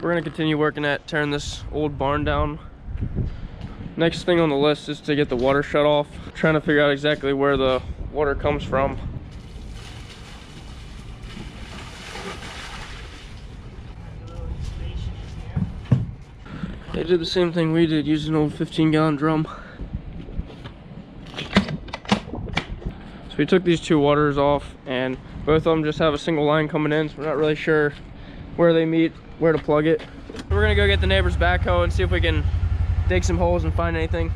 we're gonna continue working at tearing this old barn down. Next thing on the list is to get the water shut off. Trying to figure out exactly where the water comes from. They did the same thing we did, using an old 15 gallon drum. So we took these two waters off and both of them just have a single line coming in, so we're not really sure where they meet, where to plug it. We're gonna go get the neighbor's backhoe and see if we can dig some holes and find anything.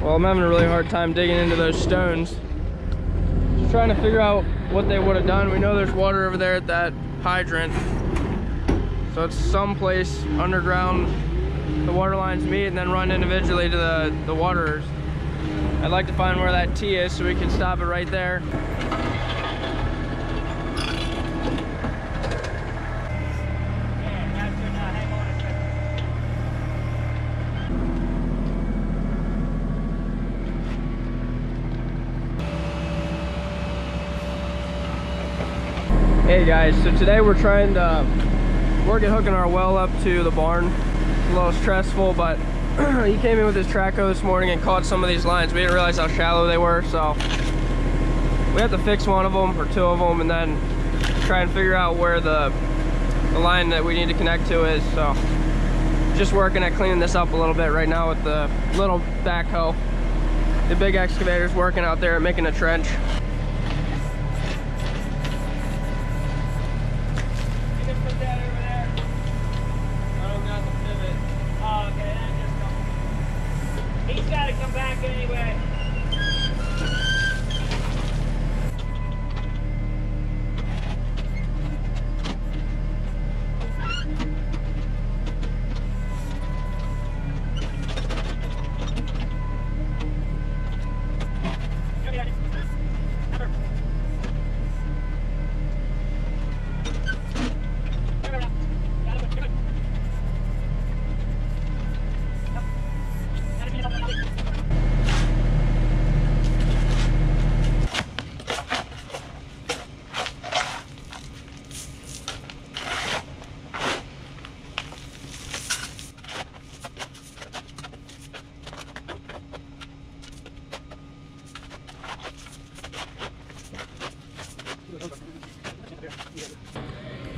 Well, I'm having a really hard time digging into those stones. Just trying to figure out what they would have done. We know there's water over there at that hydrant. So it's someplace underground the water lines meet and then run individually to the, the waters. I'd like to find where that T is so we can stop it right there. Hey guys, so today we're trying to work at hooking our well up to the barn. It's a little stressful, but he came in with his track hoe this morning and caught some of these lines. We didn't realize how shallow they were, so we have to fix one of them or two of them and then try and figure out where the, the line that we need to connect to is. So just working at cleaning this up a little bit right now with the little backhoe. The big excavator's working out there making a trench. He's got to come back anyway.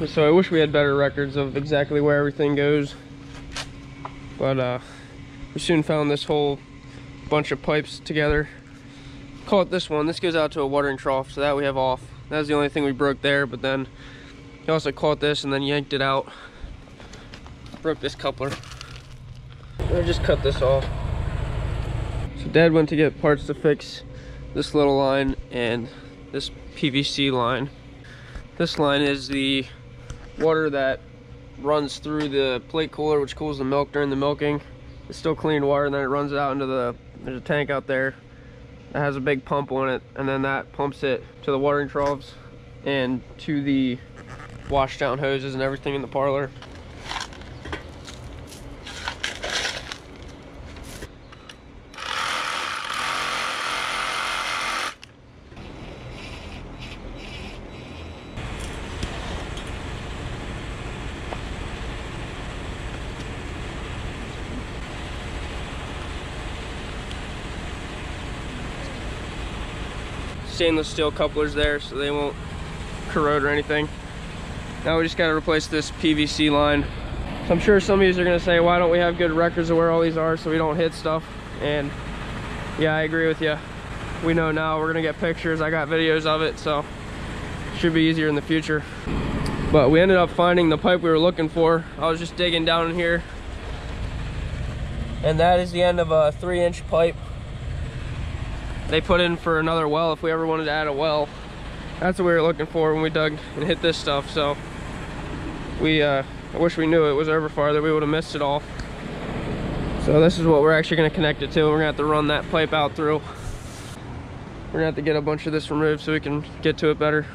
So I wish we had better records of exactly where everything goes. But uh, we soon found this whole bunch of pipes together. Call it this one. This goes out to a watering trough, so that we have off. That was the only thing we broke there, but then he also caught this and then yanked it out. Broke this coupler. I just cut this off. So dad went to get parts to fix this little line and this PVC line. This line is the water that runs through the plate cooler, which cools the milk during the milking. It's still clean water, and then it runs out into the, there's a tank out there that has a big pump on it, and then that pumps it to the watering troughs and to the wash down hoses and everything in the parlor. Stainless steel couplers there so they won't corrode or anything. Now we just got to replace this PVC line. So I'm sure some of you are to say, why don't we have good records of where all these are so we don't hit stuff? And yeah, I agree with you. We know now, we're to get pictures. I got videos of it, so it should be easier in the future. But we ended up finding the pipe we were looking for. I was just digging down in here. And that is the end of a three inch pipe they put in for another well if we ever wanted to add a well. That's what we were looking for when we dug and hit this stuff. So we, uh, I wish we knew it was over farther. We would have missed it all. So this is what we're actually going to connect it to. We're going to have to run that pipe out through. We're going to have to get a bunch of this removed so we can get to it better.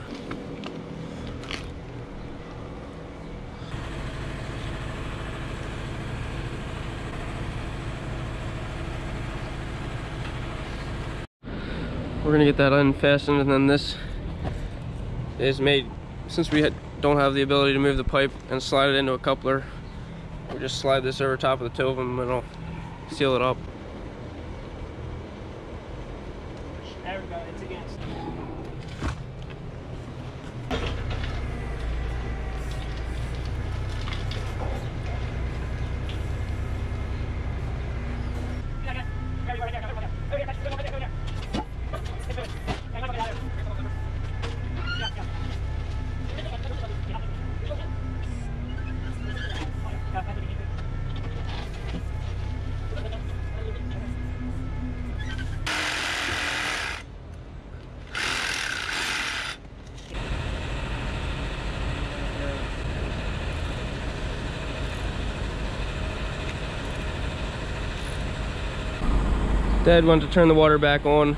We're gonna get that unfastened and then this is made since we had, don't have the ability to move the pipe and slide it into a coupler we just slide this over top of the toe of them and it'll seal it up Dad went to turn the water back on.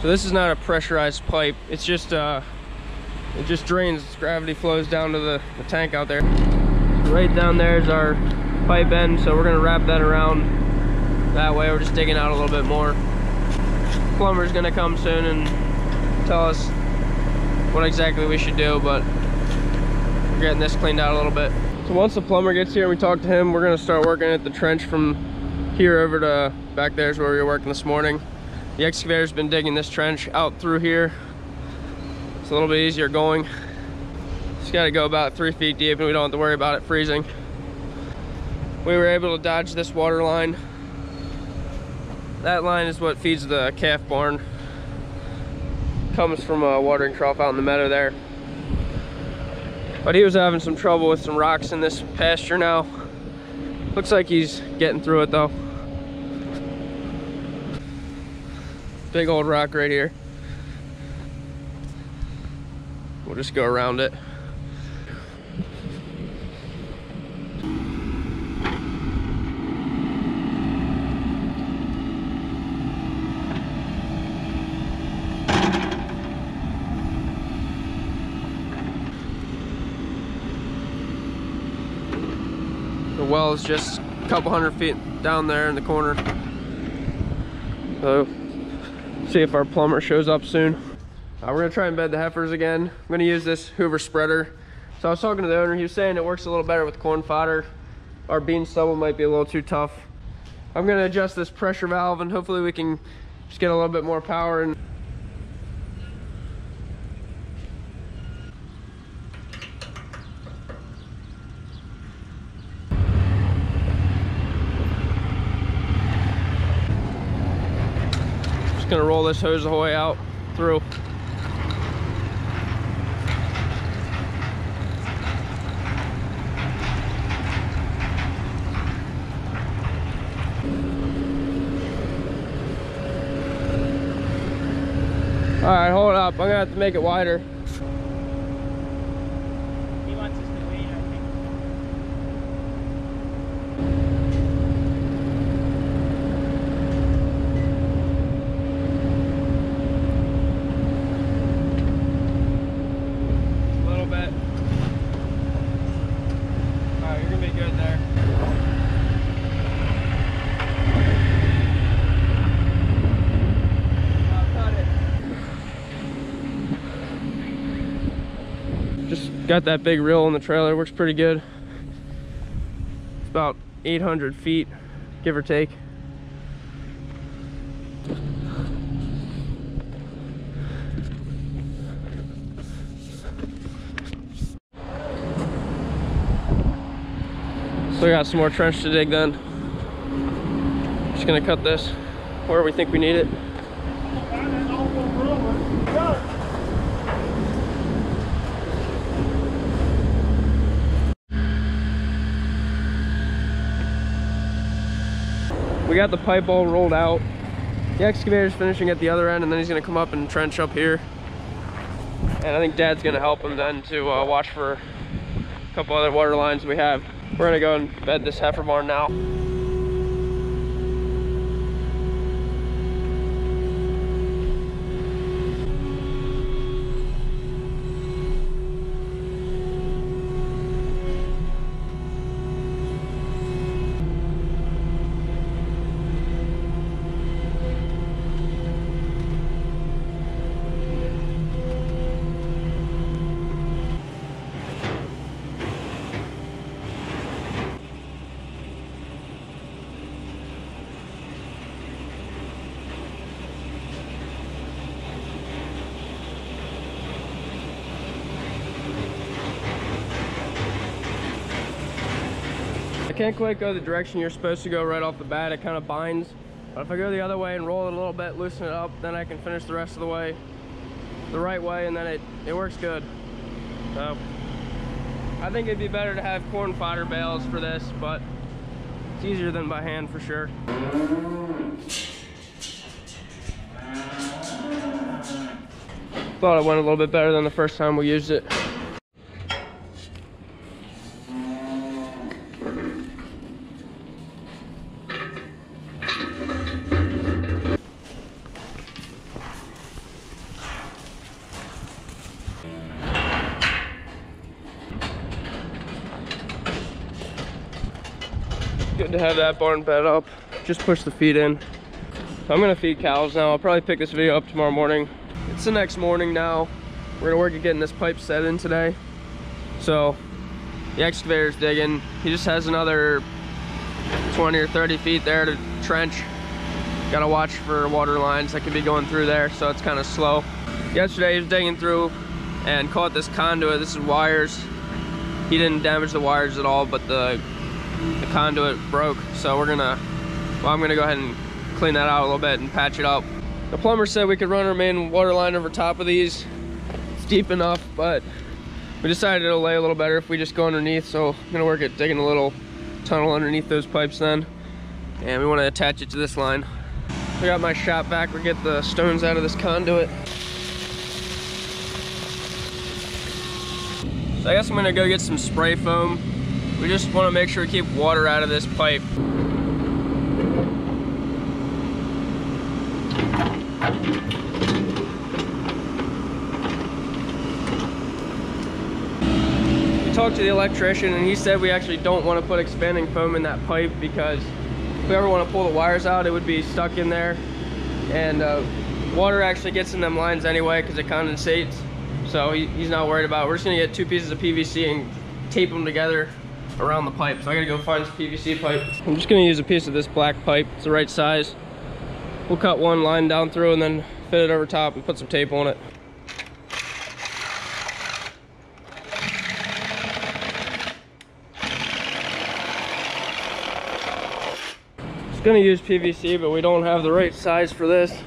So this is not a pressurized pipe. It's just, uh, it just drains, gravity flows down to the, the tank out there. Right down there is our pipe end, so we're gonna wrap that around that way. We're just digging out a little bit more. Plumber's gonna come soon and tell us what exactly we should do, but we're getting this cleaned out a little bit. So once the plumber gets here and we talk to him, we're gonna start working at the trench from here over to back there is where we were working this morning. The excavator's been digging this trench out through here. It's a little bit easier going. Just gotta go about three feet deep and we don't have to worry about it freezing. We were able to dodge this water line. That line is what feeds the calf barn. Comes from a watering trough out in the meadow there. But he was having some trouble with some rocks in this pasture now. Looks like he's getting through it though. Big old rock right here. We'll just go around it. The well is just a couple hundred feet down there in the corner. So, see if our plumber shows up soon. Uh, we're gonna try and bed the heifers again. I'm gonna use this Hoover spreader. So I was talking to the owner, he was saying it works a little better with corn fodder. Our bean stubble might be a little too tough. I'm gonna adjust this pressure valve and hopefully we can just get a little bit more power and Just gonna roll this hose the whole way out through. All right, hold up. I'm gonna have to make it wider. He wants us to wait, I think. A little bit. All right, you're gonna be good there. Just got that big reel on the trailer, works pretty good. It's about 800 feet, give or take. Still got some more trench to dig then. Just gonna cut this where we think we need it. We got the pipe all rolled out. The excavator's finishing at the other end and then he's gonna come up and trench up here. And I think dad's gonna help him then to uh, watch for a couple other water lines we have. We're gonna go and bed this heifer barn now. Can't quite go the direction you're supposed to go right off the bat. It kind of binds. But if I go the other way and roll it a little bit, loosen it up, then I can finish the rest of the way the right way and then it, it works good. So I think it'd be better to have corn fodder bales for this, but it's easier than by hand for sure. Thought it went a little bit better than the first time we used it. Good to have that barn bed up. Just push the feed in. I'm gonna feed cows now. I'll probably pick this video up tomorrow morning. It's the next morning now. We're gonna work at getting this pipe set in today. So the excavator's digging. He just has another 20 or 30 feet there to trench. Gotta watch for water lines that could be going through there, so it's kind of slow. Yesterday he was digging through and caught this conduit. This is wires. He didn't damage the wires at all, but the the conduit broke. So we're gonna well i'm gonna go ahead and clean that out a little bit and patch it up. The plumber said we could run our main water line over top of these. It's deep enough but we decided it'll lay a little better if we just go underneath. So i'm gonna work at digging a little tunnel underneath those pipes then. And we want to attach it to this line. I got my shop back. we get the stones out of this conduit. So i guess i'm gonna go get some spray foam we just want to make sure we keep water out of this pipe. We talked to the electrician and he said we actually don't want to put expanding foam in that pipe because if we ever want to pull the wires out, it would be stuck in there. And uh, water actually gets in them lines anyway because it condensates. So he, he's not worried about it. We're just gonna get two pieces of PVC and tape them together around the pipe. So I gotta go find some PVC pipe. I'm just gonna use a piece of this black pipe. It's the right size. We'll cut one line down through and then fit it over top and put some tape on it. Just gonna use PVC, but we don't have the right size for this.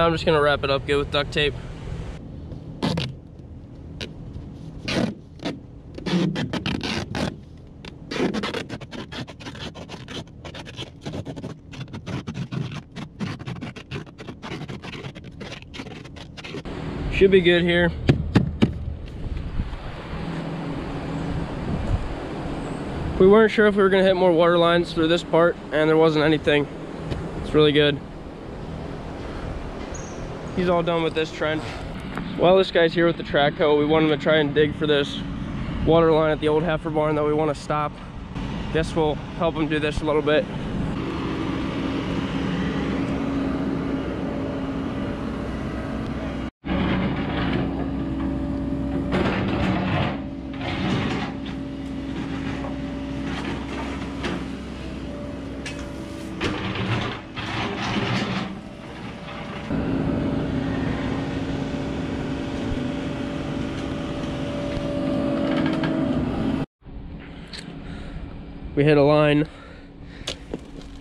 Now I'm just gonna wrap it up good with duct tape. Should be good here. We weren't sure if we were gonna hit more water lines through this part and there wasn't anything. It's really good. He's all done with this trench. Well, this guy's here with the track hoe. We want him to try and dig for this water line at the old heifer barn that we want to stop. Guess we'll help him do this a little bit. We hit a line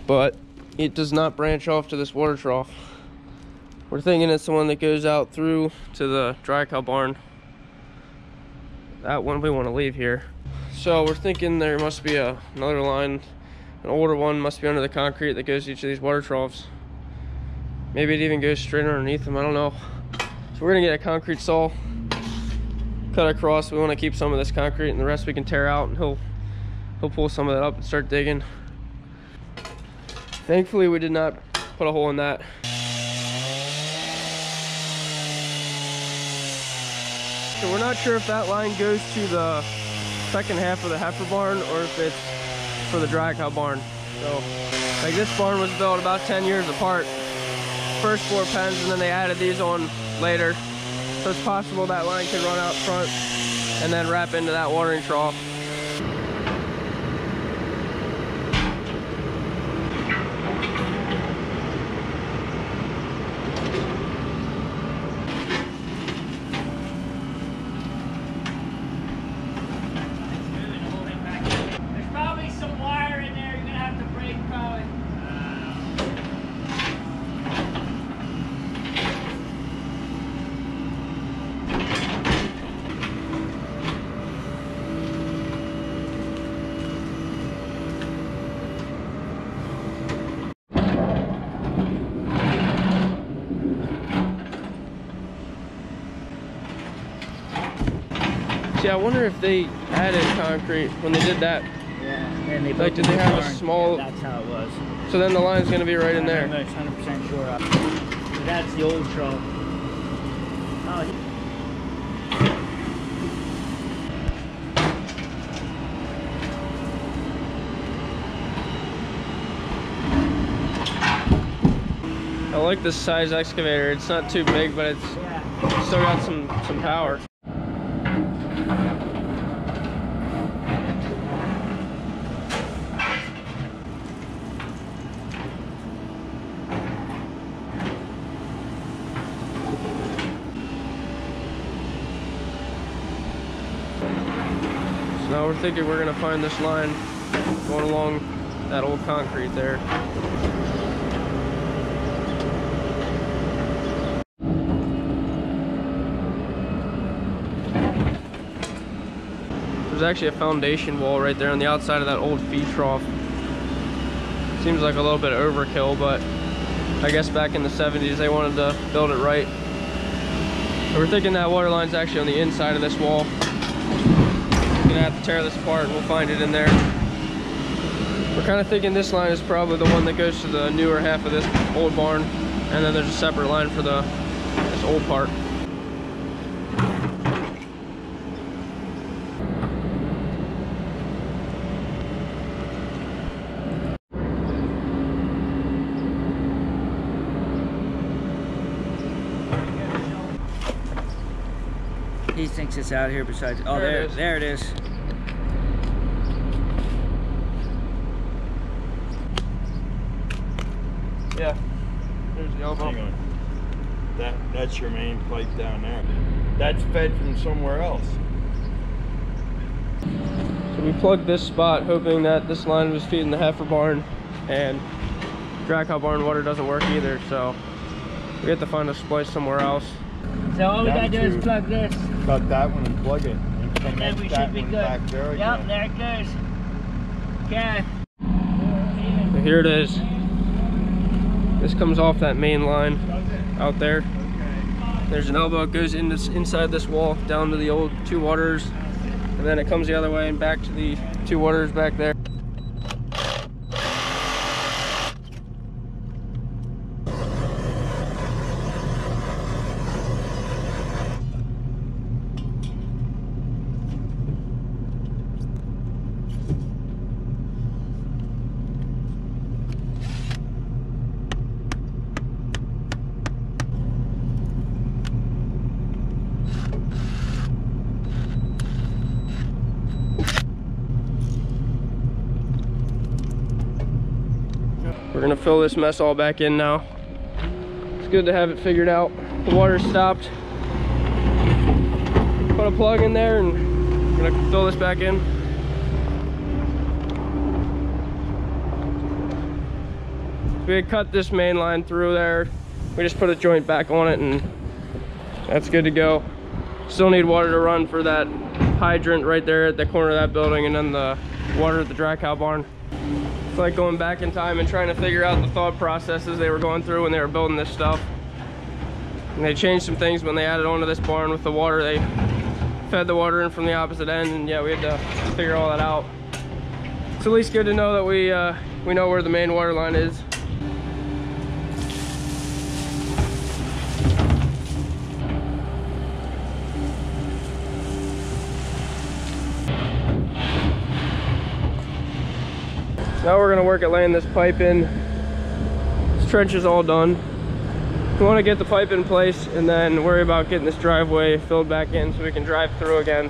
but it does not branch off to this water trough. We're thinking it's the one that goes out through to the dry cow barn. That one we want to leave here. So we're thinking there must be a, another line an older one must be under the concrete that goes to each of these water troughs. Maybe it even goes straight underneath them i don't know. So we're gonna get a concrete saw cut across. We want to keep some of this concrete and the rest we can tear out and he'll he'll pull some of that up and start digging. Thankfully, we did not put a hole in that. So we're not sure if that line goes to the second half of the heifer barn or if it's for the dry cow barn. So, like this barn was built about 10 years apart. First four pens and then they added these on later. So it's possible that line could run out front and then wrap into that watering trough. There's probably some wire in there. You're gonna have to break probably. See, I wonder if they added concrete when they did that. Yeah. And they Like, did they the have a small- Yeah, that's how it was. So then the line's gonna be right in there. I'm not 100% sure. So that's the old trough. Oh, I like this size excavator. It's not too big, but it's yeah. still got some some power. We're thinking we're gonna find this line going along that old concrete there. There's actually a foundation wall right there on the outside of that old feed trough. Seems like a little bit overkill, but I guess back in the 70s they wanted to build it right. We're thinking that water line's actually on the inside of this wall. Gonna have to tear this apart and we'll find it in there. We're kind of thinking this line is probably the one that goes to the newer half of this old barn, and then there's a separate line for the this old part. He thinks it's out here besides. Oh, There it there, is. there it is. Yeah. There's the elbow. Hang on. That, that's your main pipe down there. That's fed from somewhere else. So we plugged this spot hoping that this line was feeding the heifer barn and dry cow barn water doesn't work either so we have to find a splice somewhere else. So all we gotta do is plug this, Cut that one and plug it. And and then we should be good. back there Yep, again. there it goes. Okay. So here it is. This comes off that main line out there. There's an elbow, it goes in this, inside this wall down to the old two waters and then it comes the other way and back to the two waters back there. Fill this mess all back in now. It's good to have it figured out. The water stopped. Put a plug in there and we're gonna fill this back in. We had cut this main line through there. We just put a joint back on it and that's good to go. Still need water to run for that hydrant right there at the corner of that building and then the water at the dry cow barn. Like going back in time and trying to figure out the thought processes they were going through when they were building this stuff. And they changed some things when they added onto this barn with the water. They fed the water in from the opposite end and yeah, we had to figure all that out. It's at least good to know that we, uh, we know where the main water line is. Now we're gonna work at laying this pipe in. This trench is all done. We want to get the pipe in place and then worry about getting this driveway filled back in so we can drive through again.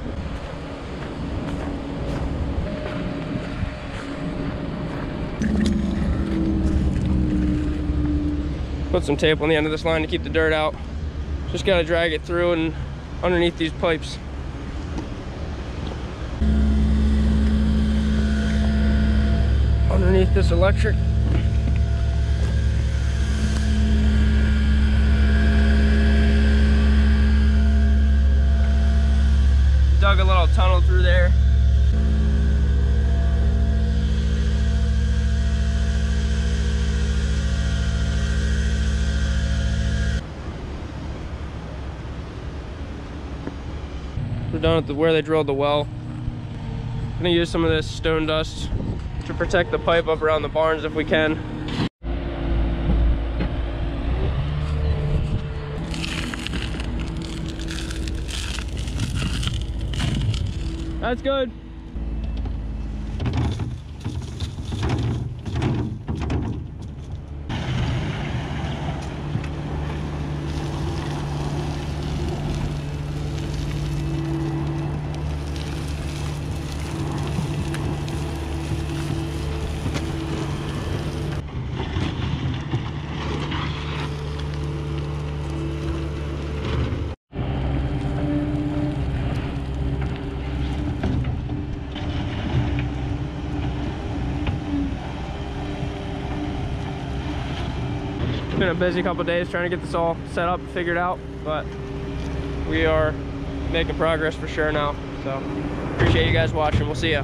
Put some tape on the end of this line to keep the dirt out. Just gotta drag it through and underneath these pipes. Underneath this electric. Dug a little tunnel through there. We're done at the, where they drilled the well. Gonna use some of this stone dust to protect the pipe up around the barns if we can. That's good. Been a busy couple days trying to get this all set up, figured out, but we are making progress for sure now. So appreciate you guys watching. We'll see ya.